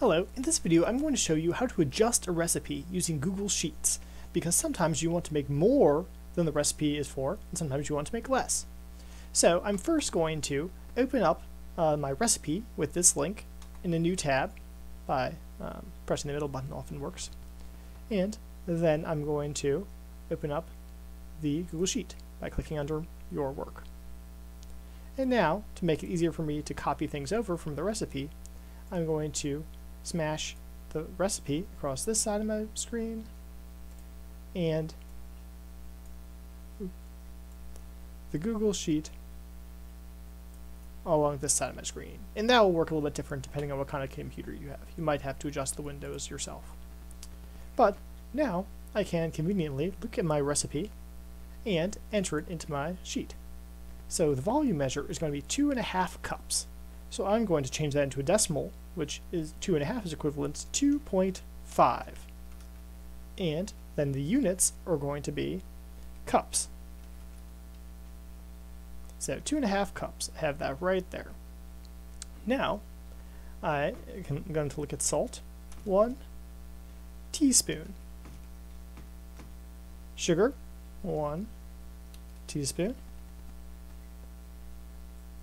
Hello, in this video I'm going to show you how to adjust a recipe using Google Sheets, because sometimes you want to make more than the recipe is for, and sometimes you want to make less. So I'm first going to open up uh, my recipe with this link in a new tab by um, pressing the middle button often works. And then I'm going to open up the Google Sheet by clicking under your work. And now, to make it easier for me to copy things over from the recipe, I'm going to smash the recipe across this side of my screen and the Google Sheet along this side of my screen. And that will work a little bit different depending on what kind of computer you have. You might have to adjust the windows yourself. But now I can conveniently look at my recipe and enter it into my sheet. So the volume measure is going to be two and a half cups. So I'm going to change that into a decimal, which is two and a half is equivalent to 2.5. And then the units are going to be cups. So two and a half cups. I have that right there. Now, I am going to look at salt. One teaspoon. Sugar. One teaspoon.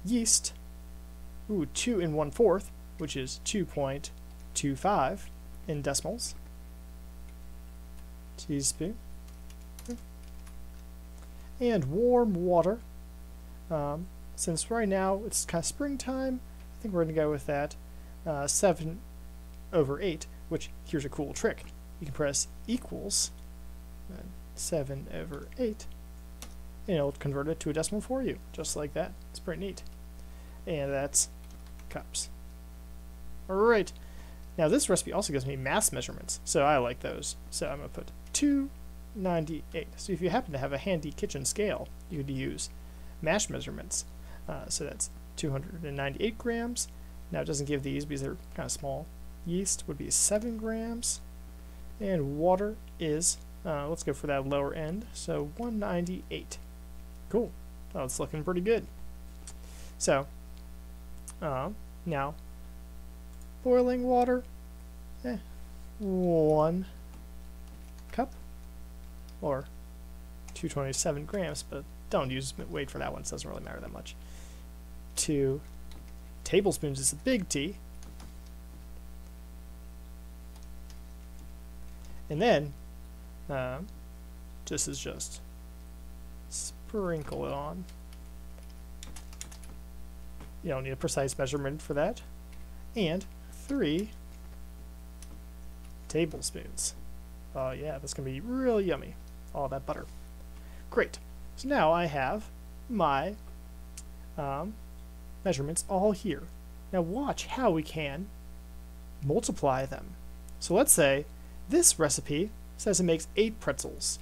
Yeast. Ooh, two and one fourth, which is 2.25 in decimals. Teaspoon. And warm water. Um, since right now it's kind of springtime, I think we're going to go with that. Uh, 7 over 8, which here's a cool trick. You can press equals 7 over 8, and it'll convert it to a decimal for you, just like that. It's pretty neat. And that's cups. Alright, now this recipe also gives me mass measurements, so I like those. So I'm going to put 298. So if you happen to have a handy kitchen scale, you could use mash measurements. Uh, so that's 298 grams. Now it doesn't give these because they're kind of small. Yeast would be 7 grams. And water is, uh, let's go for that lower end, so 198. Cool. That's looking pretty good. So, uh, now, boiling water, eh, one cup, or 227 grams, but don't use weight for that one, it doesn't really matter that much. Two tablespoons is a big T. And then, uh, this is just sprinkle it on. You don't need a precise measurement for that. And three tablespoons. Oh uh, yeah, that's going to be real yummy. All that butter. Great. So now I have my um, measurements all here. Now watch how we can multiply them. So let's say this recipe says it makes 8 pretzels.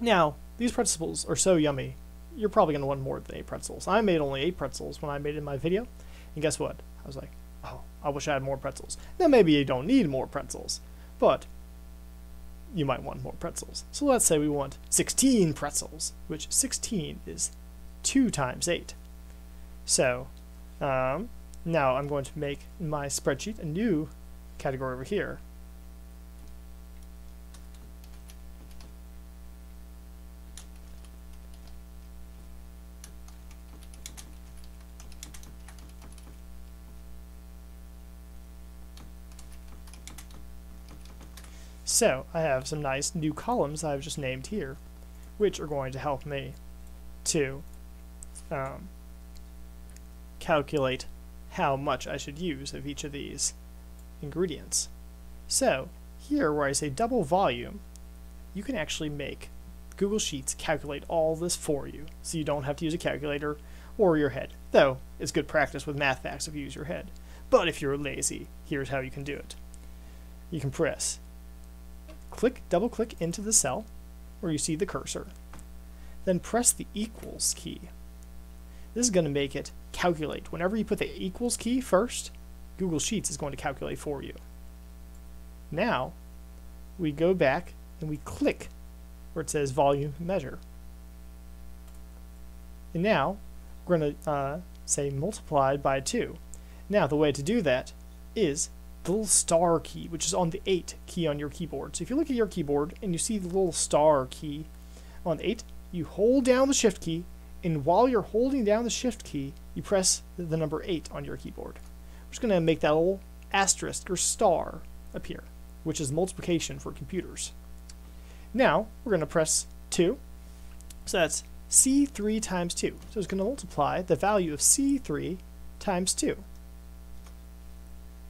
Now, these pretzels are so yummy, you're probably going to want more than 8 pretzels. I made only 8 pretzels when I made it in my video, and guess what? I was like, oh, I wish I had more pretzels. Now maybe you don't need more pretzels, but you might want more pretzels. So let's say we want 16 pretzels, which 16 is 2 times 8. So um, now I'm going to make my spreadsheet a new category over here. So I have some nice new columns I've just named here, which are going to help me to um, calculate how much I should use of each of these ingredients. So here where I say double volume, you can actually make Google Sheets calculate all this for you, so you don't have to use a calculator or your head, though it's good practice with math facts if you use your head. But if you're lazy, here's how you can do it. You can press click, double click into the cell where you see the cursor. Then press the equals key. This is going to make it calculate. Whenever you put the equals key first, Google Sheets is going to calculate for you. Now, we go back and we click where it says volume measure. And now, we're going to uh, say multiplied by 2. Now, the way to do that is the little star key, which is on the 8 key on your keyboard. So if you look at your keyboard and you see the little star key on 8, you hold down the shift key, and while you're holding down the shift key, you press the number 8 on your keyboard. We're just going to make that little asterisk or star appear, which is multiplication for computers. Now, we're going to press 2. So that's C3 times 2. So it's going to multiply the value of C3 times 2.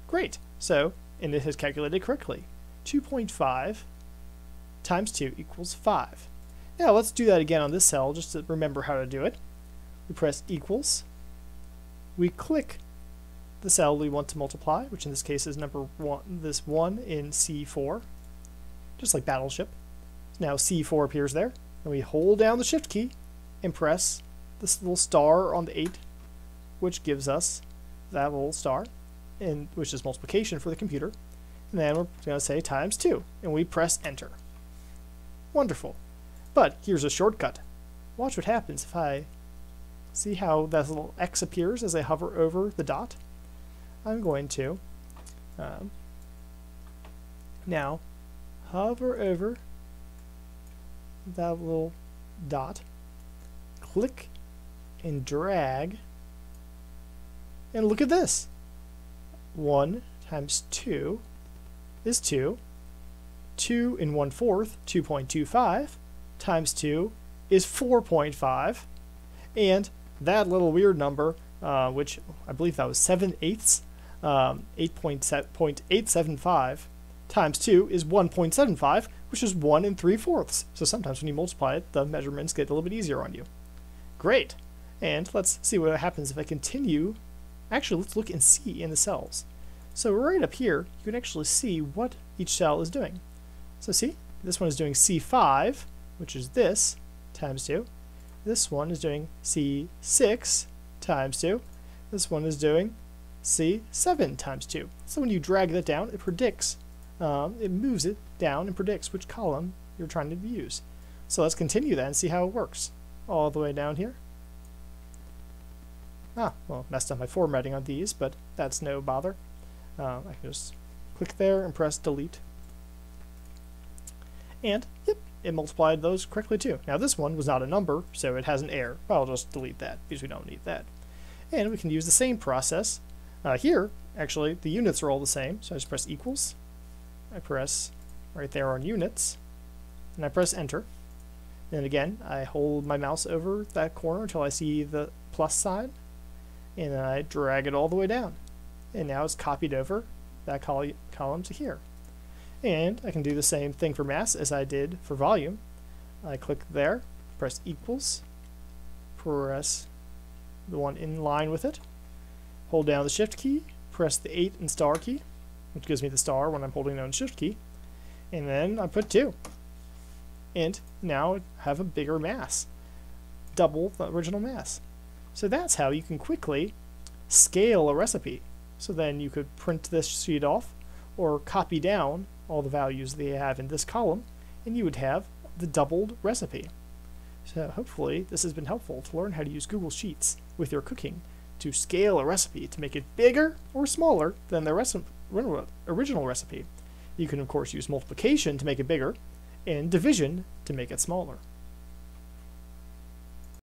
Great. So, and it has calculated correctly. 2.5 times 2 equals 5. Now let's do that again on this cell just to remember how to do it. We press equals. We click the cell we want to multiply, which in this case is number one, this 1 in C4, just like Battleship. Now C4 appears there, and we hold down the shift key and press this little star on the 8, which gives us that little star and which is multiplication for the computer. And then we're going to say times 2, and we press enter. Wonderful. But here's a shortcut. Watch what happens if I see how that little X appears as I hover over the dot. I'm going to um, now hover over that little dot, click and drag, and look at this. 1 times 2 is 2. 2 and 1 fourth, 2.25, times 2 is 4.5. And that little weird number, uh, which I believe that was 7 eighths, um, 8.875 times 2 is 1.75, which is 1 and 3 fourths. So sometimes when you multiply it, the measurements get a little bit easier on you. Great. And let's see what happens if I continue Actually, let's look and see in the cells. So right up here, you can actually see what each cell is doing. So see, this one is doing C5, which is this, times 2. This one is doing C6 times 2. This one is doing C7 times 2. So when you drag that down, it predicts, um, it moves it down and predicts which column you're trying to use. So let's continue that and see how it works. All the way down here. Ah, well, messed up my formatting on these, but that's no bother. Uh, I can just click there and press delete. And, yep, it multiplied those correctly too. Now this one was not a number, so it has an error. I'll just delete that because we don't need that. And we can use the same process. Uh, here, actually, the units are all the same, so I just press equals. I press right there on units, and I press enter. And again, I hold my mouse over that corner until I see the plus sign, and then I drag it all the way down. And now it's copied over that col column to here. And I can do the same thing for mass as I did for volume. I click there, press equals, press the one in line with it, hold down the shift key, press the 8 and star key, which gives me the star when I'm holding down the shift key, and then I put 2. And now I have a bigger mass, double the original mass. So that's how you can quickly scale a recipe. So then you could print this sheet off or copy down all the values they have in this column and you would have the doubled recipe. So hopefully this has been helpful to learn how to use Google Sheets with your cooking to scale a recipe to make it bigger or smaller than the original recipe. You can of course use multiplication to make it bigger and division to make it smaller.